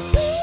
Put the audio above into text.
see.